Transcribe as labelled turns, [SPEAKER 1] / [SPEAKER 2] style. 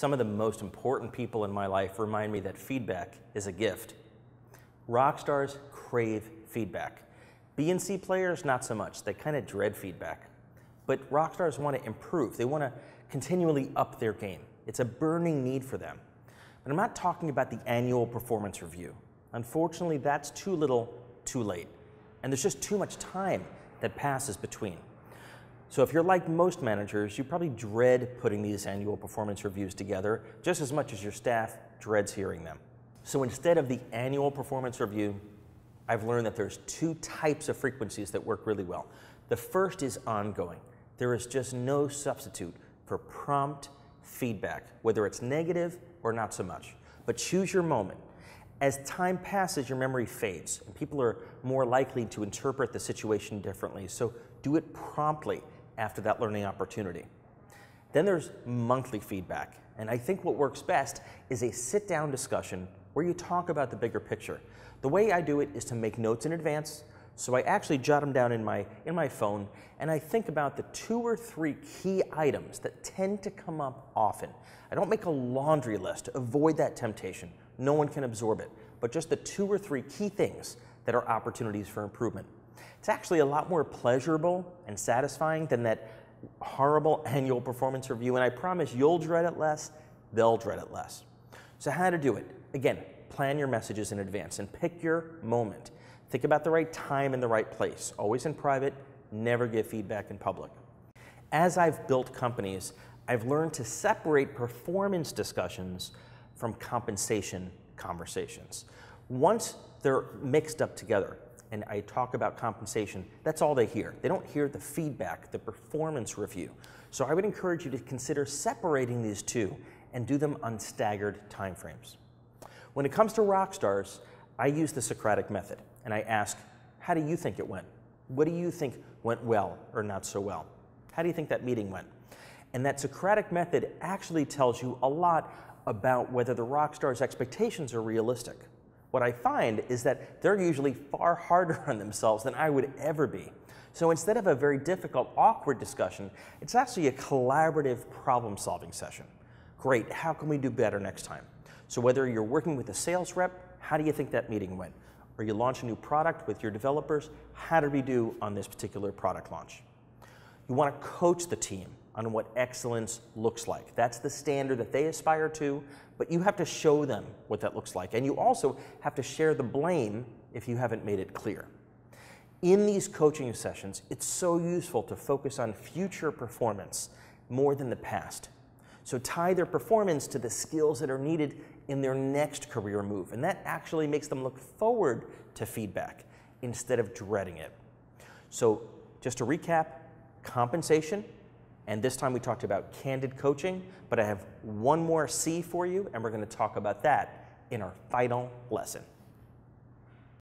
[SPEAKER 1] Some of the most important people in my life remind me that feedback is a gift. Rock stars crave feedback. B and C players, not so much. They kind of dread feedback. But rock stars want to improve. They want to continually up their game. It's a burning need for them. But I'm not talking about the annual performance review. Unfortunately, that's too little, too late. And there's just too much time that passes between. So if you're like most managers, you probably dread putting these annual performance reviews together just as much as your staff dreads hearing them. So instead of the annual performance review, I've learned that there's two types of frequencies that work really well. The first is ongoing. There is just no substitute for prompt feedback, whether it's negative or not so much. But choose your moment. As time passes, your memory fades, and people are more likely to interpret the situation differently. So do it promptly after that learning opportunity. Then there's monthly feedback. And I think what works best is a sit down discussion where you talk about the bigger picture. The way I do it is to make notes in advance. So I actually jot them down in my, in my phone and I think about the two or three key items that tend to come up often. I don't make a laundry list to avoid that temptation. No one can absorb it. But just the two or three key things that are opportunities for improvement. It's actually a lot more pleasurable and satisfying than that horrible annual performance review, and I promise you'll dread it less, they'll dread it less. So, how to do it? Again, plan your messages in advance and pick your moment. Think about the right time and the right place, always in private, never give feedback in public. As I've built companies, I've learned to separate performance discussions from compensation conversations. Once they're mixed up together, and I talk about compensation, that's all they hear. They don't hear the feedback, the performance review. So I would encourage you to consider separating these two and do them on staggered timeframes. When it comes to rock stars, I use the Socratic method and I ask, how do you think it went? What do you think went well or not so well? How do you think that meeting went? And that Socratic method actually tells you a lot about whether the rock star's expectations are realistic what I find is that they're usually far harder on themselves than I would ever be. So instead of a very difficult, awkward discussion, it's actually a collaborative problem solving session. Great, how can we do better next time? So whether you're working with a sales rep, how do you think that meeting went? Or you launch a new product with your developers, how did we do on this particular product launch? You want to coach the team on what excellence looks like. That's the standard that they aspire to, but you have to show them what that looks like. And you also have to share the blame if you haven't made it clear. In these coaching sessions, it's so useful to focus on future performance more than the past. So tie their performance to the skills that are needed in their next career move. And that actually makes them look forward to feedback instead of dreading it. So just to recap, compensation, and this time we talked about candid coaching, but I have one more C for you, and we're going to talk about that in our final lesson.